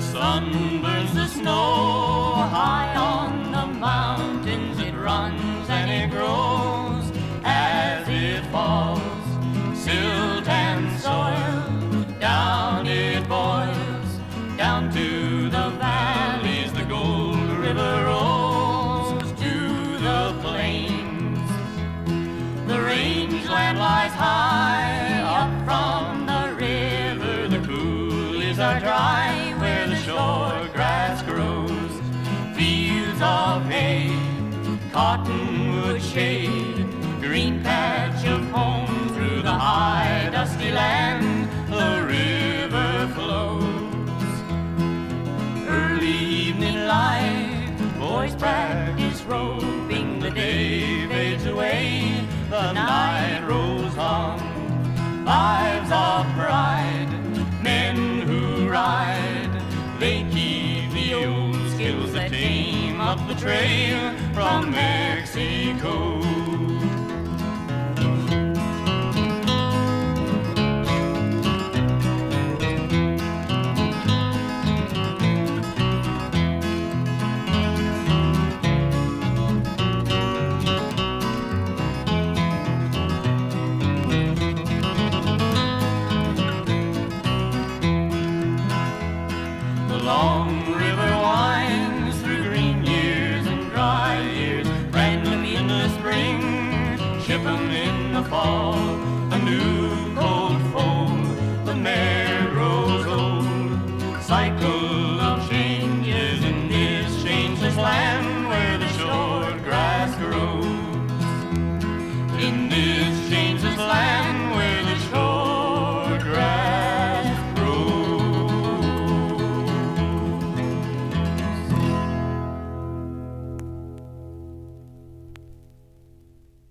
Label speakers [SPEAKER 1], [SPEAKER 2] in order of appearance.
[SPEAKER 1] sun burns the snow high on the mountains. It runs and it grows as it falls. Silt and soil, down it boils, down to the valleys. The Gold River rolls to the plains. The rangeland lies high up from the river. The coulees are dry the short grass grows. Fields of hay, cottonwood shade, green patch of home through the high dusty land. The river flows. Early evening light, boys practice roping. The day fades away, the night up the trail from Mexico. The long 'em in the fall. A new cold foam,